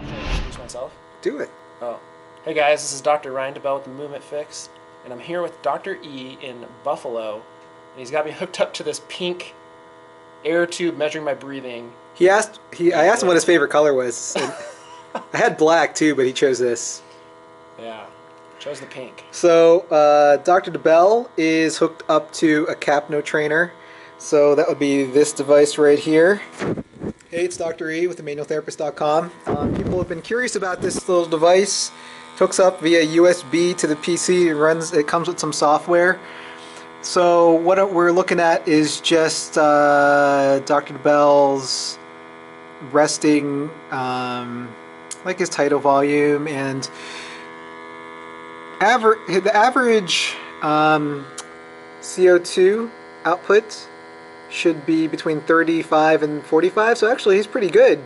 Introduce myself. Do it. Oh, hey guys, this is Dr. Ryan DeBell with the Movement Fix, and I'm here with Dr. E in Buffalo, and he's got me hooked up to this pink air tube measuring my breathing. He asked. He. I asked him what his favorite color was. and I had black too, but he chose this. Yeah, chose the pink. So uh, Dr. DeBell is hooked up to a Capnotrainer. So that would be this device right here. Hey, it's Dr. E with theManualTherapist.com. Um, people have been curious about this little device. It hooks up via USB to the PC. It runs. It comes with some software. So what we're looking at is just uh, Dr. DeBell's resting, um, like his tidal volume and aver- the average um, CO2 output should be between 35 and 45 so actually he's pretty good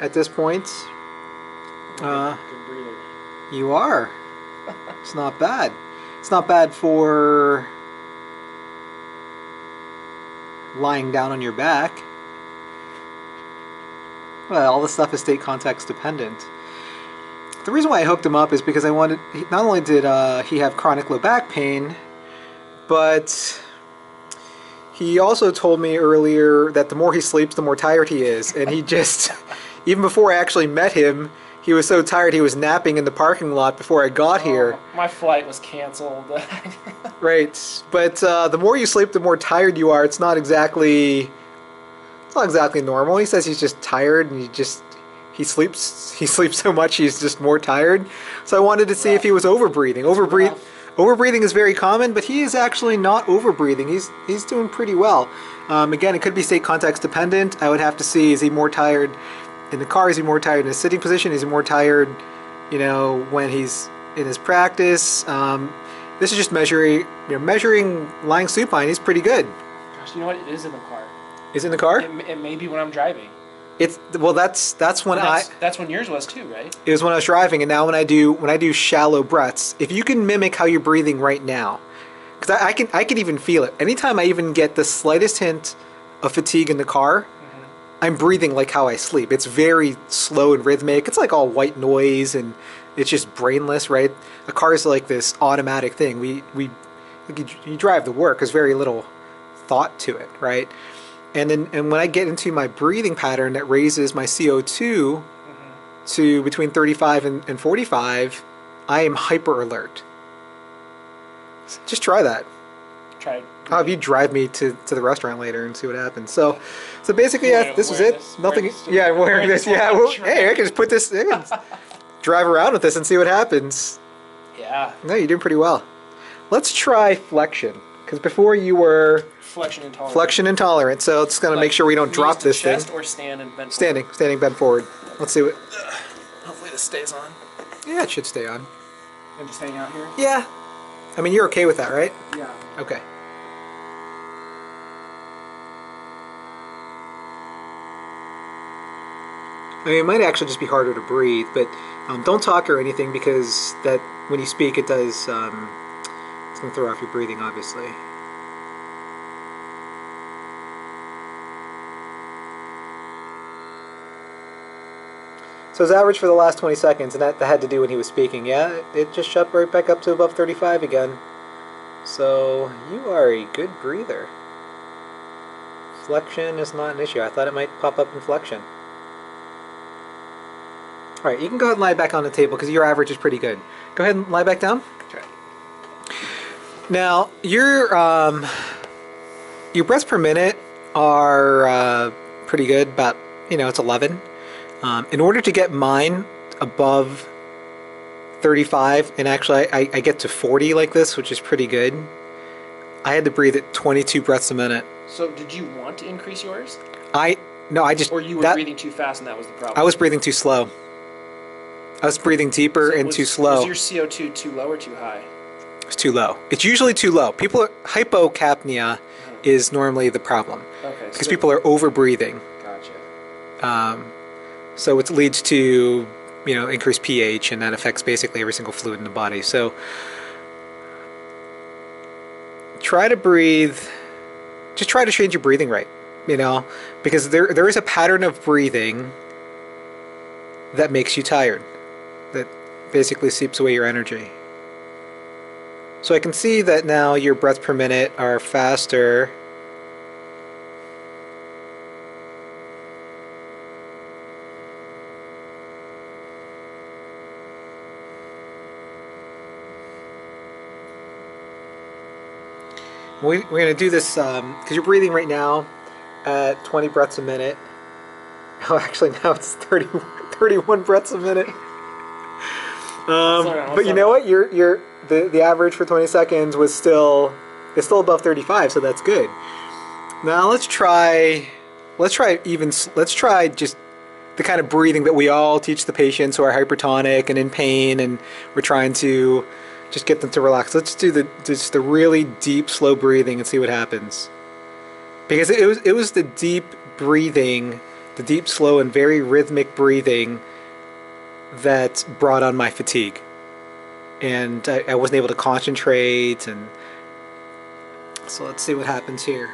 at this point. Uh, you are. It's not bad. It's not bad for lying down on your back. Well all this stuff is state context dependent. The reason why I hooked him up is because I wanted not only did uh, he have chronic low back pain but he also told me earlier that the more he sleeps, the more tired he is. And he just, even before I actually met him, he was so tired he was napping in the parking lot before I got here. Oh, my flight was canceled. Right. But uh, the more you sleep, the more tired you are. It's not exactly, it's not exactly normal. He says he's just tired and he just, he sleeps, he sleeps so much he's just more tired. So I wanted to see if he was overbreathing. Overbreath. rough. Overbreathing is very common, but he is actually not overbreathing. He's he's doing pretty well. Um, again, it could be state context dependent. I would have to see: is he more tired in the car? Is he more tired in a sitting position? Is he more tired, you know, when he's in his practice? Um, this is just measuring, you know, measuring lying supine. He's pretty good. Gosh, you know what? It is in the car. Is in the car? It, it may be when I'm driving. It's well. That's that's when I. That's, that's when yours was too, right? It was when I was driving, and now when I do when I do shallow breaths, if you can mimic how you're breathing right now, because I, I can I can even feel it. Anytime I even get the slightest hint of fatigue in the car, mm-hmm. I'm breathing like how I sleep. It's very slow and rhythmic. It's like all white noise and it's just brainless, right? A car is like this automatic thing. We we you, you drive to work. There's very little thought to it, right? And then and when I get into my breathing pattern that raises my CO2 to between 35 and, and 45, I am hyper alert. Just try that. Try. I'll have you drive me to, to the restaurant later and see what happens. So, so basically, yeah, this was it. this- Nothing. this yeah, I'm wearing this. this Yeah. Well, hey, I can just put this. I drive around with this and see what happens. Yeah. No, you're doing pretty well. Let's try flexion because before you were Flexion intolerant. flexion intolerant. So it's gonna Like, make sure we don't drop to this thing. chest Or stand and bend. Standing, standing, bend forward. Let's see what. forward. Hopefully this stays on. Yeah, it should stay on. And just hang out here. Yeah. I mean, you're okay with that, right? Yeah. Okay. I mean, it might actually just be harder to breathe, but um, don't talk or anything because that when you speak, it does. Um, it's gonna throw off your breathing, obviously. So his average for the last 20 seconds, and that, that had to do when he was speaking. Yeah, it, just shot right back up to above 35 again. So you are a good breather. Flexion is not an issue. I thought it might pop up in flexion. All right, you can go ahead and lie back on the table because your average is pretty good. Go ahead and lie back down. Now your um, your breaths per minute are uh, pretty good. About you know it's 11. Um, in order to get mine above 35, and actually I, I get to 40 like this, which is pretty good. I had to breathe at 22 breaths a minute. So did you want to increase yours, I no, I just or you were that- breathing too fast and that was the problem? I was breathing too slow. I was breathing deeper So and was- too slow. Was your CO two too low or too high? It's too low. It's usually too low. People are, hypocapnia is normally the problem Okay. because so- people are over breathing. Gotcha. Um, so it leads to you know increased pH, and that affects basically every single fluid in the body. So try to breathe. Just try to change your breathing rate. You know, because there there is a pattern of breathing that makes you tired, that basically seeps away your energy. So I can see that now your breaths per minute are faster. We, we're going to do this um, because you're breathing right now at 20 breaths a minute. Oh, actually, now it's 30, 31 breaths a minute. Um, Sorry, but you know what? Your your the, the average for 20 seconds was still it's still above 35, so that's good. Now let's try let's try even let's try just the kind of breathing that we all teach the patients who are hypertonic and in pain, and we're trying to just get them to relax. Let's do the just the really deep, slow breathing and see what happens. Because it was it was the deep breathing, the deep, slow, and very rhythmic breathing that brought on my fatigue, and I, I wasn't able to concentrate. And so let's see what happens here.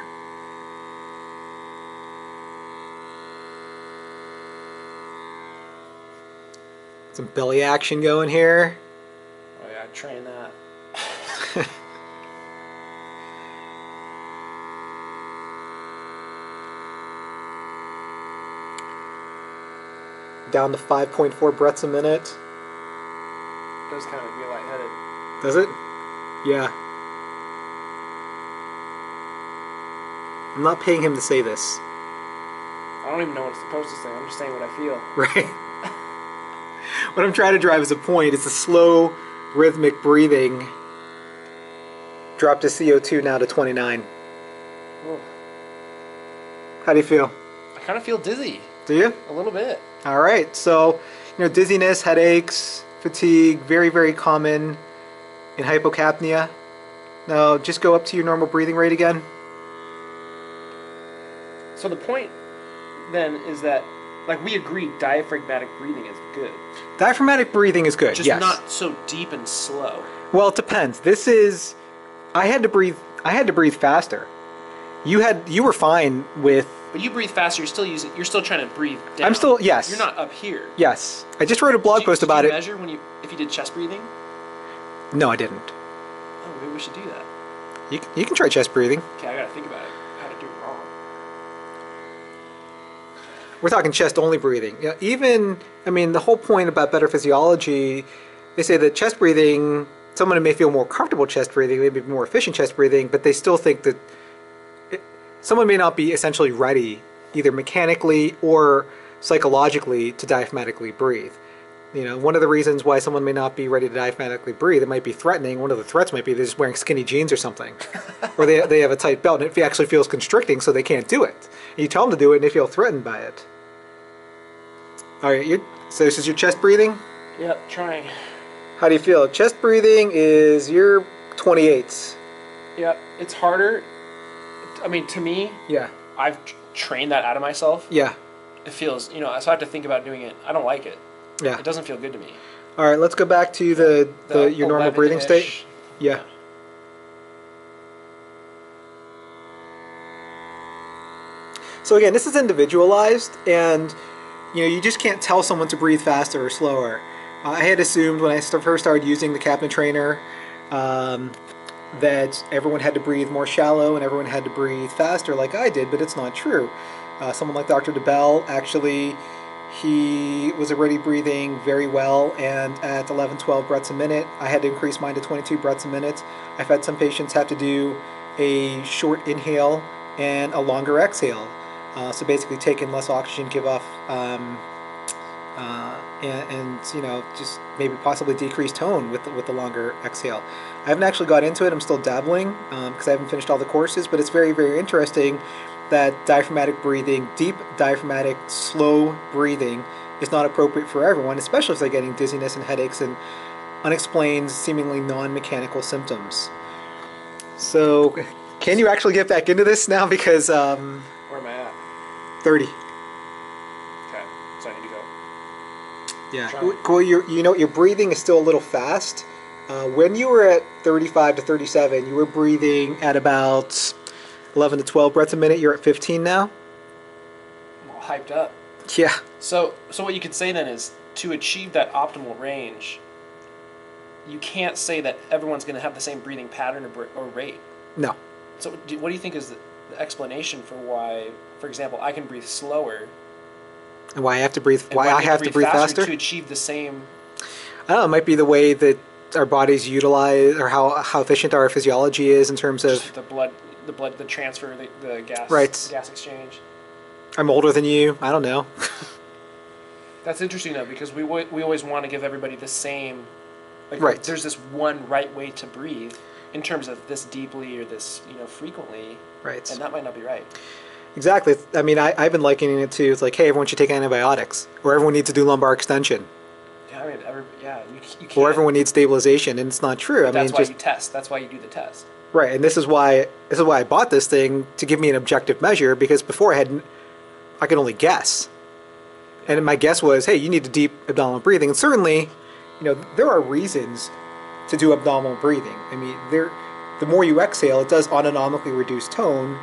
Some belly action going here. Oh yeah, train that. Down to 5.4 breaths a minute. does kind of feel lightheaded. Does it? Yeah. I'm not paying him to say this, I don't even know what it's supposed to say. I'm just saying what I feel. right? what I'm trying to drive is a point. It's a slow, rhythmic breathing. Drop the CO2 now to 29. Ooh. How do you feel? I kind of feel dizzy Do you? a little bit. All right. So, you know, dizziness, headaches, fatigue, very, very common in hypocapnia. Now, just go up to your normal breathing rate again. So the point then is that, like we agree diaphragmatic breathing is good, Diaphragmatic breathing is good. just yes. not so deep and slow. Well, it depends. This is I had to breathe I had to breathe faster. You had you were fine with But you breathe faster. You're still using. You're still trying to breathe. Down. I'm still- yes. You're not up here. yes. I just wrote a blog you- post did about you it. Measure when you if you did chest breathing. No, I didn't. Oh, maybe we should do that. You, you can try chest breathing. Okay, I gotta think about it. How to do it wrong. We're talking chest only breathing. You know, even I mean the whole point about better physiology, they say that chest breathing someone may feel more comfortable chest breathing, maybe more efficient chest breathing, but they still think that someone may not be essentially ready either mechanically or psychologically to diaphragmatically breathe. You know, one of the reasons why someone may not be ready to diaphragmatically breathe, it might be threatening. One of the threats might be they're just wearing skinny jeans or something, or they, they have a tight belt and it actually feels constricting, so they can't do it. And you tell them to do it, and they feel threatened by it. All right, you so this is your chest breathing. Yep, trying. How do you feel? Chest breathing is your 28. Yep, it's harder. I mean, to me, Yeah. I've t- trained that out of myself. Yeah. It feels, you know, so I have to think about doing it. I don't like it. Yeah. It doesn't feel good to me. All right, let's go back to the, the, your normal breathing state. Yeah. So again, this is individualized, and you know you just can't tell someone to breathe faster or slower. Uh, I had assumed when I first started using the Capnotrainer um, that everyone had to breathe more shallow and everyone had to breathe faster, like I did, but it's not true. Uh, someone like Dr. DeBell actually he was already breathing very well and at 11 12 breaths a minute i had to increase mine to 22 breaths a minute i've had some patients have to do a short inhale and a longer exhale uh, so basically take in less oxygen give off um, uh, and, and you know just maybe possibly decrease tone with the, with the longer exhale i haven't actually got into it i'm still dabbling because i haven't finished all the courses but it's very very interesting that diaphragmatic breathing, deep diaphragmatic, slow breathing, is not appropriate for everyone, especially if they're getting dizziness and headaches and unexplained, seemingly non mechanical symptoms. So, can you actually get back into this now? Because um, Where am I at? 30. Okay, so I need to go. Yeah. Trying. Well, your, you know, your breathing is still a little fast. Uh, when you were at 35 to 37, you were breathing at about 11 to 12 breaths a minute. You're at 15 now. I'm hyped up. Yeah. So, so what you could say then is to achieve that optimal range, you can't say that everyone's going to have the same breathing pattern or, or rate. No. So, do, what do you think is the, the explanation for why, for example, I can breathe slower? And why I have to breathe? and Why I have to breathe faster? to achieve the same? I don't know. It might be the way that our bodies utilize, or how how efficient our physiology is in terms of. the blood, the blood, the transfer, the, the gas, Right. gas exchange. I'm older than you. I don't know. That's interesting though because we we always want to give everybody the same. Like, Right. There's this one right way to breathe in terms of this deeply or this you know frequently, right. and that might not be right. Exactly. I mean, I, I've been likening it to it's like, hey, everyone should take antibiotics, or everyone needs to do lumbar extension, Yeah, I mean, every, yeah, you, you can't. or everyone needs stabilization, and it's not true. I mean, That's why just you test. That's why you do the test. right. And this is why this is why I bought this thing to give me an objective measure because before I had, I could only guess, and my guess was, hey, you need to deep abdominal breathing, and certainly, you know, there are reasons to do abdominal breathing. I mean, there, the more you exhale, it does autonomically reduce tone,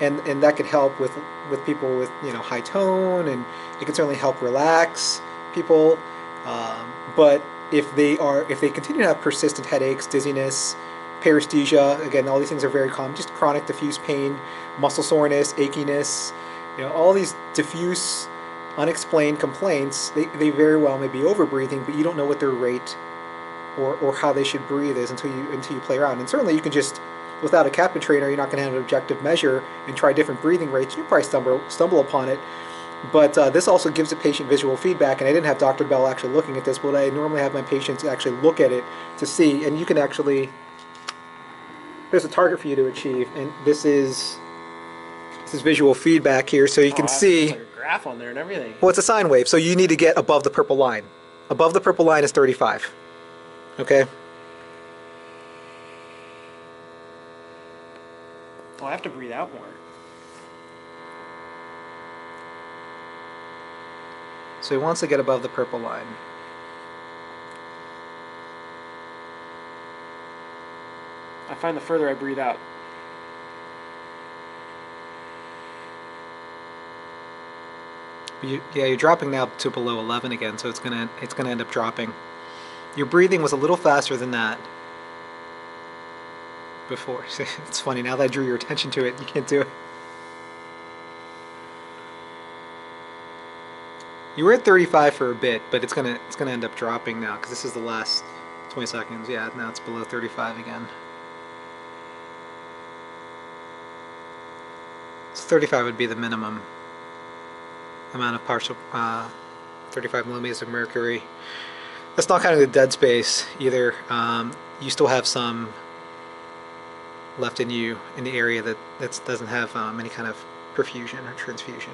and and that could help with with people with you know high tone, and it can certainly help relax people. Um, but if they are if they continue to have persistent headaches, dizziness, paresthesia, again, all these things are very common. Just chronic diffuse pain, muscle soreness, achiness, you know, all these diffuse, unexplained complaints. They, they very well may be overbreathing, but you don't know what their rate or, or how they should breathe is until you until you play around. And certainly you can just without a Capnotrainer, you're not going to have an objective measure and try different breathing rates. You probably stumble stumble upon it. But uh, this also gives the patient visual feedback, and I didn't have Dr. DeBell actually looking at this, but I normally have my patients actually look at it to see, and you can actually there's a target for you to achieve, and this is this is visual feedback here, so you can Oh, see. like graph on there and everything. Well, it's a sine wave, so you need to get above the purple line. Above the purple line is 35. Okay? Oh, I have to breathe out more. So he wants to get above the purple line. I find the further I breathe out, You, yeah, you're dropping now to below 11 again, so it's gonna it's gonna end up dropping. Your breathing was a little faster than that before. it's funny now that I drew your attention to it, you can't do it. You were at 35 for a bit, but it's gonna it's gonna end up dropping now because this is the last 20 seconds. Yeah, now it's below 35 again. So 35 would be the minimum amount of partial uh, 35 millimeters of mercury. That's not kind of the dead space either. Um, you still have some left in you in the area that that doesn't have um, any kind of perfusion or transfusion.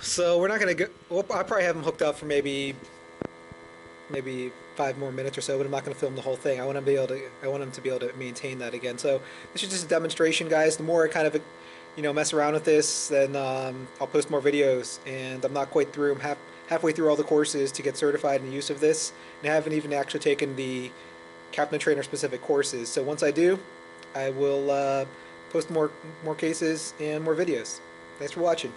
So we're not gonna go. Well, I'll probably have them hooked up for maybe maybe five more minutes or so, but I'm not going to film the whole thing. I want them to be able to. I want them to be able to maintain that again. So this is just a demonstration, guys. The more I kind of, you know, mess around with this, then um, I'll post more videos. And I'm not quite through. I'm halfway through all the courses to get certified in the use of this, and I haven't even actually taken the Capnotrainer specific courses. So once I do, I will uh, post more more cases and more videos. Thanks for watching.